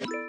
you